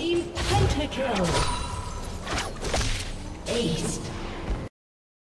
Team Pentakill. Ace.